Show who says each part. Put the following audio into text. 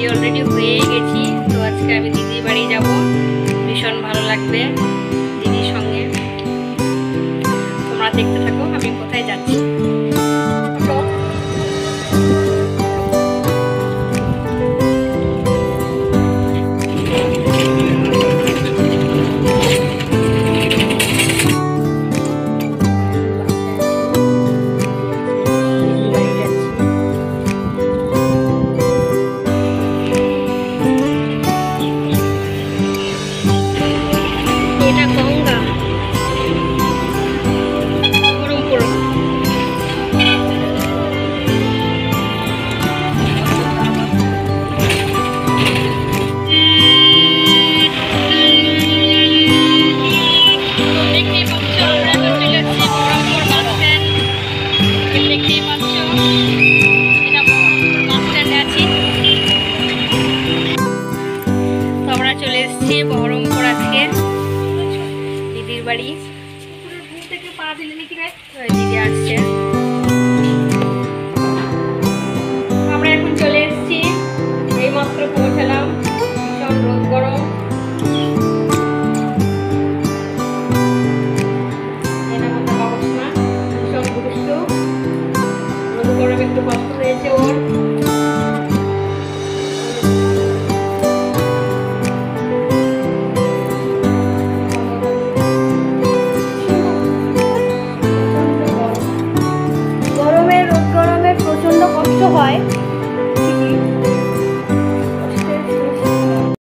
Speaker 1: Ready already হয়ে গেছি। তো আজকে আমি দিদির বাড়ি যাব। ভীষণ ভালো লাগবে দিদির সঙ্গে। তোমরা দেখতে থাকো, আমি কোথায় যাচ্ছি। এসেছি বহরমপুর আজকে। দিদির বাড়ি। দিদি আসছে। হয়